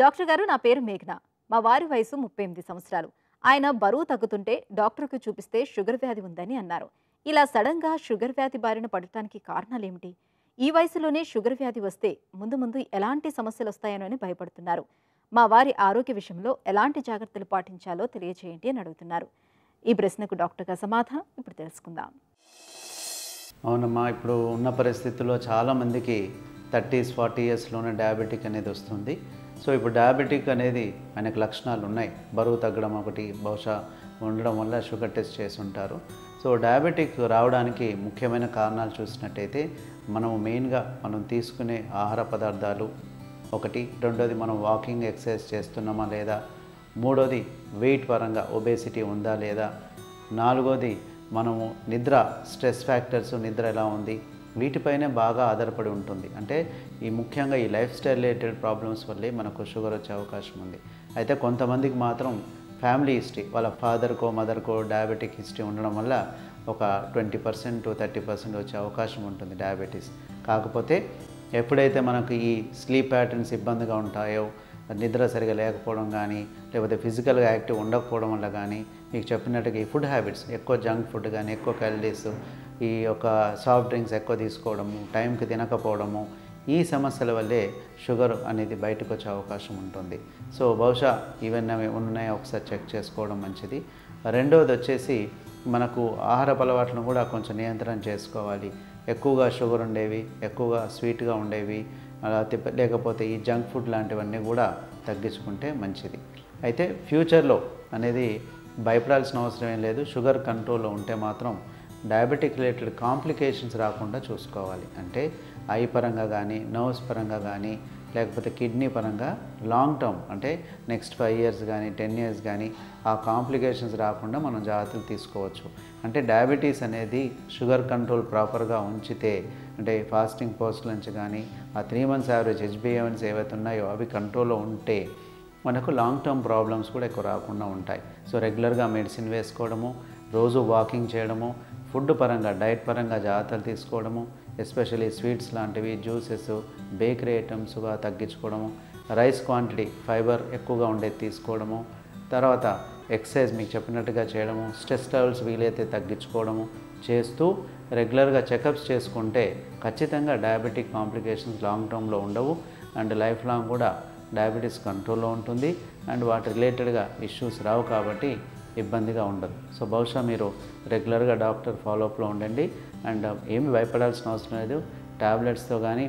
Doctor గారు నా పేరు మేఘ్న. మా వారి వయసు ముప్పై ఎనిమిది సంవత్సరాలు. ఆయన బరువు తగ్గుతుంటే డాక్టర్కు చూపిస్తే షుగర్ వ్యాధి ఉందని అన్నారు. ఇలా సడన్గా షుగర్ వ్యాధి బారిన పడటానికి కారణాలేమిటి? ఈ వయసులోనే షుగర్ వ్యాధి వస్తే ముందు ముందు ఎలాంటి సమస్యలు వస్తాయోనని భయపడుతున్నారు. మా వారి ఆరోగ్య విషయంలో ఎలాంటి జాగ్రత్తలు పాటించాలో తెలియజేయండి అని అడుగుతున్నారు. ఈ ప్రశ్నకు డాక్టర్గా సమాధానం ఇప్పుడు తెలుసుకుందాం. అవునమ్మా ఇప్పుడు ఉన్న పరిస్థితుల్లో చాలామందికి థర్టీస్ ఫార్టీ ఇయర్స్లోనే డయాబెటిక్ అనేది వస్తుంది. సో ఇప్పుడు డయాబెటిక్ అనేది ఆయనకు లక్షణాలు ఉన్నాయి. బరువు తగ్గడం ఒకటి బహుశా ఉండడం వల్ల షుగర్ టెస్ట్ చేసి ఉంటారు సో డయాబెటిక్ రావడానికి ముఖ్యమైన కారణాలు చూసినట్టయితే మనం మెయిన్గా మనం తీసుకునే ఆహార పదార్థాలు ఒకటి రెండోది మనం వాకింగ్ ఎక్సర్సైజ్ చేస్తున్నామా లేదా మూడోది వెయిట్ పరంగా ఒబేసిటీ ఉందా లేదా నాలుగోది మనము నిద్ర స్ట్రెస్ ఫ్యాక్టర్స్ నిద్ర ఎలా ఉంది వీటిపైనే బాగా ఆధారపడి ఉంటుంది. అంటే ఈ ముఖ్యంగా ఈ లైఫ్ స్టైల్ రిలేటెడ్ ప్రాబ్లమ్స్ వల్లే మనకు షుగర్ వచ్చే అవకాశం ఉంది. అయితే కొంతమందికి మాత్రం ఫ్యామిలీ హిస్టరీ వాళ్ళ ఫాదర్కో మదర్కో డయాబెటిక్ హిస్టరీ ఉండడం వల్ల ఒక ట్వంటీ పర్సెంట్ థర్టీ పర్సెంట్ వచ్చే అవకాశం ఉంటుంది డయాబెటీస్. కాకపోతే ఎప్పుడైతే మనకు ఈ స్లీప్ ప్యాటర్న్స్ ఇబ్బందిగా ఉంటాయో నిద్ర సరిగా లేకపోవడం కానీ లేకపోతే ఫిజికల్గా యాక్టివ్ ఉండకపోవడం వల్ల కానీ మీకు చెప్పినట్టుగా ఈ ఫుడ్ హ్యాబిట్స్ ఎక్కువ జంక్ ఫుడ్ కానీ ఎక్కువ క్యాలరీస్ ఈ యొక్క సాఫ్ట్ డ్రింక్స్ ఎక్కువ తీసుకోవడము టైంకి తినకపోవడము ఈ సమస్యల వల్లే షుగర్ అనేది బయటకు వచ్చే అవకాశం ఉంటుంది. సో బహుశా ఇవన్నీ ఉన్నాయో ఒకసారి చెక్ చేసుకోవడం మంచిది. రెండవది వచ్చేసి మనకు ఆహారపు అలవాట్లను కూడా కొంచెం నియంత్రణ చేసుకోవాలి. ఎక్కువగా షుగర్ ఉండేవి ఎక్కువగా స్వీట్గా ఉండేవి అలా లేకపోతే ఈ జంక్ ఫుడ్ లాంటివన్నీ కూడా తగ్గించుకుంటే మంచిది. అయితే ఫ్యూచర్లో అనేది భయపడాల్సిన అవసరం ఏం లేదు. షుగర్ కంట్రోల్లో ఉంటే మాత్రం డయాబెటిక్ రిలేటెడ్ కాంప్లికేషన్స్ రాకుండా చూసుకోవాలి. అంటే ఐ పరంగా కానీ నర్వ్స్ పరంగా కానీ లేకపోతే కిడ్నీ పరంగా లాంగ్ టర్మ్ అంటే నెక్స్ట్ ఫైవ్ ఇయర్స్ కానీ టెన్ ఇయర్స్ కానీ ఆ కాంప్లికేషన్స్ రాకుండా మనం జాగ్రత్తలు తీసుకోవచ్చు. అంటే డయాబెటీస్ అనేది షుగర్ కంట్రోల్ ప్రాపర్గా ఉంచితే అంటే ఫాస్టింగ్ పోస్ట్ నుంచి కానీ ఆ త్రీ మంత్స్ యావరేజ్ హెచ్బిఏవన్స్ ఏవైతే ఉన్నాయో అవి కంట్రోల్లో ఉంటే మనకు లాంగ్ టర్మ్ ప్రాబ్లమ్స్ కూడా ఎక్కువ రాకుండా ఉంటాయి. సో రెగ్యులర్గా మెడిసిన్ వేసుకోవడము రోజు వాకింగ్ చేయడము ఫుడ్ పరంగా డైట్ పరంగా జాగ్రత్తలు తీసుకోవడము ఎస్పెషల్లీ స్వీట్స్ లాంటివి జ్యూసెస్ బేకరీ ఐటమ్స్గా తగ్గించుకోవడము రైస్ క్వాంటిటీ ఫైబర్ ఎక్కువగా ఉండేది తీసుకోవడము తర్వాత ఎక్సర్సైజ్ మీకు చెప్పినట్టుగా చేయడము స్ట్రెస్ లెవెల్స్ వీలైతే తగ్గించుకోవడము చేస్తూ రెగ్యులర్గా చెకప్స్ చేసుకుంటే ఖచ్చితంగా డయాబెటిక్ కాంప్లికేషన్స్ లాంగ్ టర్మ్లో ఉండవు అండ్ లైఫ్ లాంగ్ కూడా డయాబెటీస్ కంట్రోల్లో ఉంటుంది అండ్ వాటి రిలేటెడ్గా ఇష్యూస్ రావు కాబట్టి ఇబ్బందిగా ఉండదు. సో బహుశా మీరు రెగ్యులర్గా డాక్టర్ ఫాలోఅప్లో ఉండండి. అండ్ ఏమి భయపడాల్సిన అవసరం లేదు. ట్యాబ్లెట్స్తో కానీ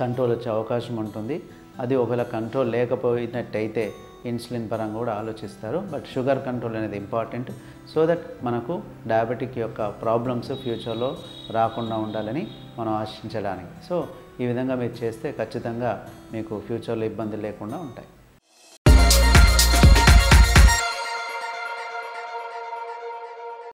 కంట్రోల్ వచ్చే అవకాశం ఉంటుంది. అది ఒకవేళ కంట్రోల్ లేకపోయినట్టయితే ఇన్సులిన్ పరంగా కూడా ఆలోచిస్తారు. బట్ షుగర్ కంట్రోల్ అనేది ఇంపార్టెంట్. సో దట్ మనకు డయాబెటిక్ యొక్క ప్రాబ్లమ్స్ ఫ్యూచర్లో రాకుండా ఉండాలని మనం ఆశించడానికి. సో ఈ విధంగా మీరు చేస్తే ఖచ్చితంగా మీకు ఫ్యూచర్లో ఇబ్బందులు లేకుండా ఉంటాయి.